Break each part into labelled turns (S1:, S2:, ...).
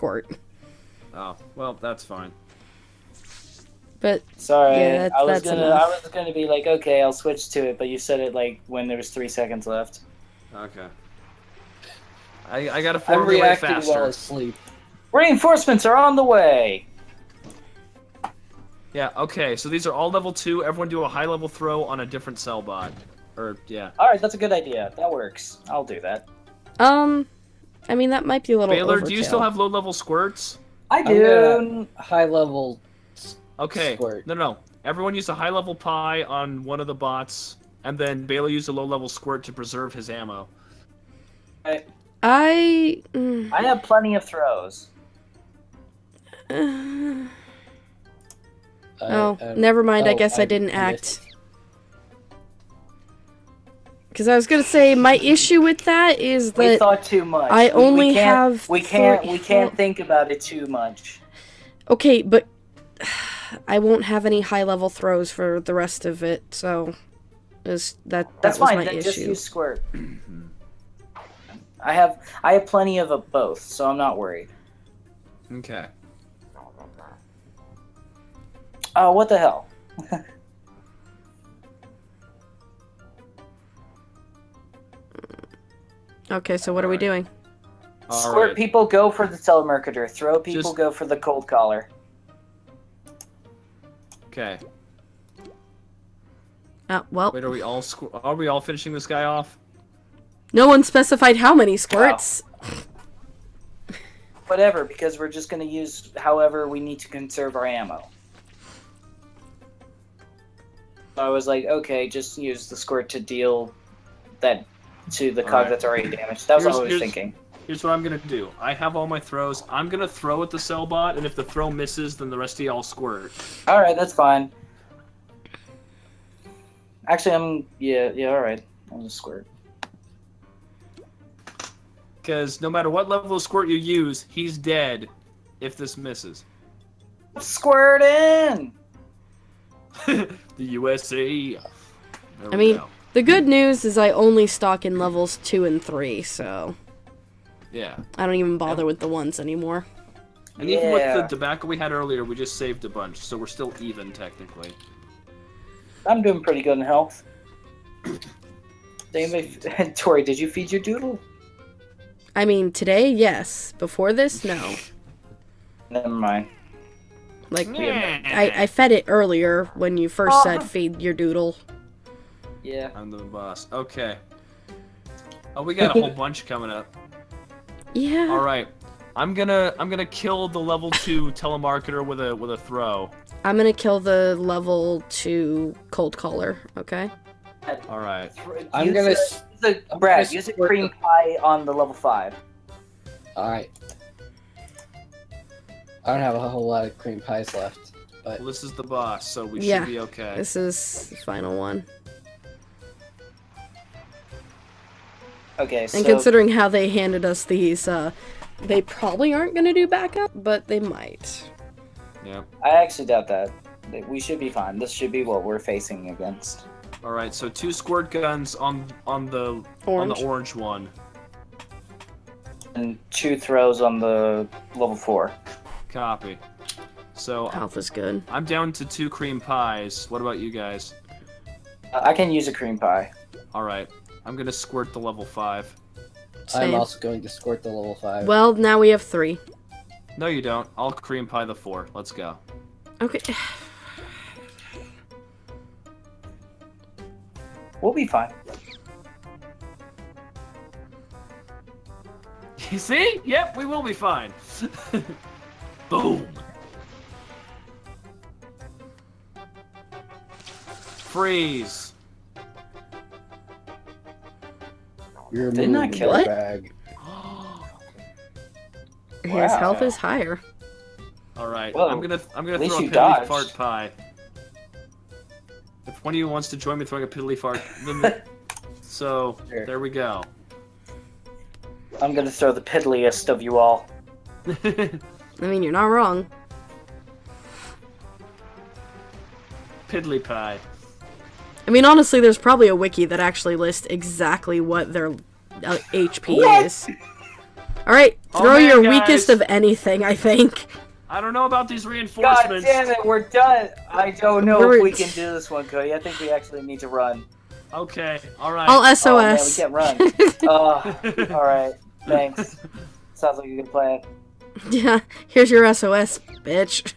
S1: squirt.
S2: Oh, well, that's fine.
S1: But
S3: Sorry,
S1: Yeah, that's-
S3: I was
S1: that's
S3: gonna
S1: enough.
S3: I was gonna be like, okay, I'll switch to it, but you said it like when there was three seconds left.
S2: Okay. I, I gotta
S4: I'm
S2: form way
S4: reacting
S2: faster.
S4: while asleep.
S3: Reinforcements are on the way.
S2: Yeah, okay, so these are all level 2. Everyone do a high level throw on a different Sellbot. Or, yeah.
S3: All right, that's a good idea. That works. I'll do that.
S1: um, I mean that might be a little.
S2: Baylor, do you still have low level squirts?
S3: I do.
S4: gonna high level.
S2: Okay.
S4: Squirt.
S2: No, no. Everyone use a high level pie on one of the bots, and then Baylor used a low level squirt to preserve his ammo.
S1: I. mm,
S3: I have plenty of throws.
S1: uh, oh, never mind. I
S4: oh,
S1: guess I,
S4: I
S1: didn't
S4: missed.
S1: act. Because I was gonna say my issue with that is that We
S3: thought too much.
S1: I
S3: We- we
S1: only have
S3: We can't.
S1: three-
S3: We can't think about it too much.
S1: okay, but I won't have any high level throws for the rest of it. So, is that that
S3: That's
S1: was
S3: fine.
S1: my
S3: Then just
S1: issue?
S3: use squirt. I have. I have plenty of uh, both, so I'm not worried.
S2: Okay.
S3: Oh, what the hell?
S1: Okay, so what are we doing?
S2: All
S3: Squirt
S2: right.
S3: people go for the telemarketer. Throw people
S2: Just-
S3: go for the cold caller.
S2: Okay.
S1: Uh, well,
S2: Wait, are we all squ- are we all finishing this guy off?
S1: no one specified how many squirts.
S3: Whatever, because we're just going to use however we need to conserve our ammo. So I was like, okay, just use the squirt to deal that to the cog
S2: Alright.
S3: that's already damaged. That was
S2: Here's-
S3: what I was
S2: here's-
S3: thinking.
S2: Here's what I'm gonna do. I have all my throws. I'm gonna throw at the Sellbot, and if the throw misses, then the rest of y'all squirt.
S3: All right, that's fine. Actually, I'm yeah yeah. All right, I'll just squirt.
S2: Because no matter what level of squirt you use, he's dead if this misses.
S3: Squirt in.
S2: the USA. There
S1: I mean-
S2: go.
S1: The good news is I only stock in levels two and three, so
S2: yeah.
S1: I don't even bother with the ones anymore.
S2: And even with the tobacco we had earlier, we just saved a bunch, so we're still even technically.
S3: I'm doing pretty good in health. Did anybody, Tori, did you feed your doodle?
S1: I mean, today, yes. Before this, no.
S3: Never mind.
S1: Like, I, I fed it earlier when you first said uh-huh. feed your doodle.
S3: Yeah.
S2: I'm the boss. Okay. Oh, we got a whole bunch coming up.
S1: Yeah.
S2: All right. I'm gonna I'm gonna kill the level two telemarketer with a with a throw.
S1: I'm gonna kill the level two cold caller, okay?
S2: All right.
S4: I'm
S3: Use
S4: gonna.
S3: a-
S4: s-
S3: use a-
S4: I'm
S3: Brad,
S4: gonna
S3: use a cream
S4: the-
S3: pie on the level five.
S4: All right. I don't have a whole lot of cream pies left, but
S2: Well, this is the boss, so we
S1: Yeah.
S2: should be okay.
S1: This is the final one.
S3: Okay, so
S1: And considering how they handed us these, uh, they probably aren't gonna do backup, but they might.
S2: Yeah.
S3: I actually doubt that. That We should be fine. This should be what we're facing against.
S2: All right. So two squirt guns on on the orange. on
S1: Orange.
S2: the orange one.
S3: And two throws on the level four.
S2: Copy. So
S1: Health is good.
S2: I'm down to two cream pies. What about you guys?
S3: Uh, I can use a cream pie.
S2: All right. I'm gonna squirt the level five.
S4: I'm also going to squirt the level five.
S1: Well, now we have three.
S2: No, you don't. I'll cream pie the four. Let's go.
S1: Okay.
S3: We'll be fine.
S2: You see? Yep, we will be fine. Boom. Freeze.
S4: You're
S3: Didn't I
S4: moving
S3: kill
S4: your
S1: it?
S4: bag.
S1: His
S3: Wow.
S1: health is higher.
S2: All right.
S3: Whoa,
S2: I'm gonna I'm gonna
S3: at least
S2: throw a
S3: you
S2: piddly
S3: dodged.
S2: fart pie. If one of you wants to join me throwing a piddly fart, then so
S3: Sure.
S2: there we go.
S3: I'm gonna throw the piddliest of you all.
S1: I mean, you're not wrong.
S2: piddly pie.
S1: I mean, honestly, there's probably a wiki that actually lists exactly what their uh, HP
S3: What?
S1: is. All right,
S2: Oh,
S1: throw
S2: man,
S1: your
S2: guys.
S1: weakest of anything. I think.
S2: I don't know about these reinforcements.
S3: God
S2: reinforcements.
S3: damn it, we're done. I don't know
S1: We're-
S3: if we can do this one, Cody. I think we actually need to run.
S2: Okay, all right.
S1: I'll
S3: Oh man, we
S1: SOS.
S3: can't run. uh, all right, thanks. Sounds like a good plan.
S1: yeah, here's your SOS, bitch.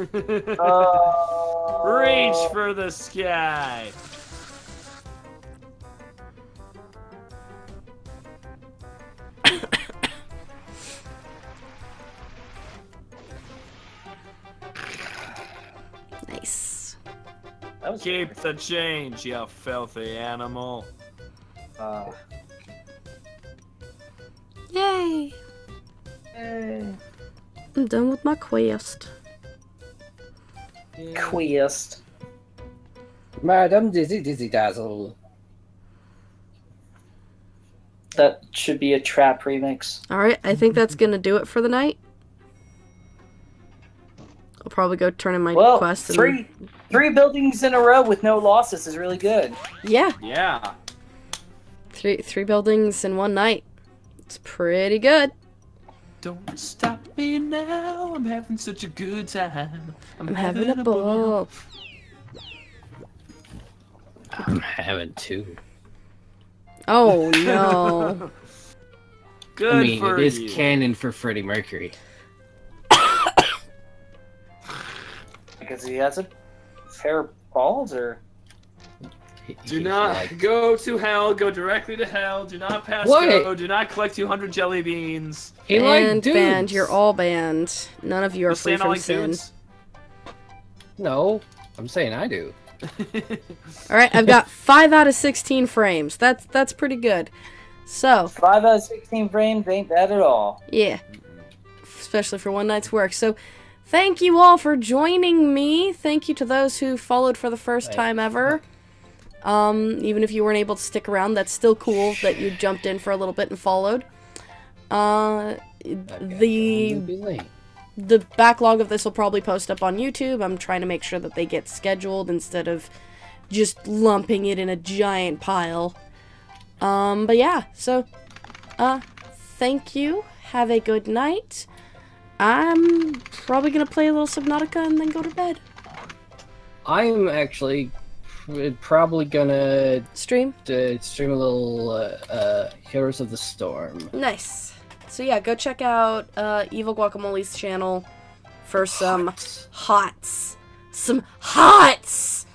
S3: Uh,
S2: Reach for the sky.
S1: Nice.
S3: That was
S2: Keep the change, you filthy animal.
S3: Uh,
S1: Yay!
S3: eh,
S1: I'm done with my quest.
S3: Quest.
S4: Madam Dizzy Dizzy Dazzle.
S3: That should be a trap remix.
S1: All right, I think that's gonna do it for the night. I'll probably go turn in my
S3: Well,
S1: quest. And...
S3: three three buildings in a row with no losses is really good.
S1: Yeah,
S2: Yeah.
S1: three three buildings in one night. It's pretty good.
S2: Don't stop me now. I'm having such a good time.
S1: I'm having a ball.
S4: I'm having two.
S1: Oh no.
S2: Good
S4: I mean,
S2: for
S4: it is
S2: you.
S4: canon for Freddie Mercury.
S3: Because he has a pair of balls, or
S4: He-
S2: Do not
S4: like-
S2: go to hell. Go directly to hell. Do not pass
S4: What?
S2: go. Do not collect 200 jelly beans.
S4: he like
S1: and
S4: dudes.
S1: banned. You're all banned. None of you are
S2: You
S1: free from
S2: like
S1: sin.
S2: dudes?
S4: No, I'm saying I do.
S1: All right, I've got five out of sixteen frames. That's that's pretty good. So
S3: five out of sixteen frames ain't bad at all.
S1: yeah, especially for one night's work. So thank you all for joining me. Thank you to those who followed for the first
S4: Right.
S1: time ever. Um, even if you weren't able to stick around, that's still cool that you jumped in for a little bit and followed. Uh, the the backlog of this will probably post up on YouTube. I'm trying to make sure that they get scheduled instead of just lumping it in a giant pile. Um, but yeah, so uh thank you. Have a good night. I'm probably gonna play a little Subnautica and then go to bed.
S4: I'm actually pr- probably gonna
S1: Stream?
S4: uh, stream a little uh, uh, Heroes of the Storm.
S1: Nice. So yeah, go check out uh Evil Guacamole's channel for some hots. Some hots!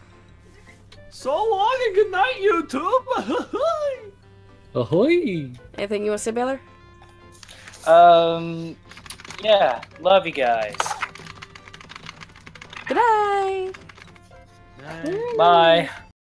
S2: So long and good night, YouTube.
S4: Ahoy!
S1: Anything you wanna say, Baylor?
S3: Um, yeah, love you guys.
S1: Night!
S3: Bye.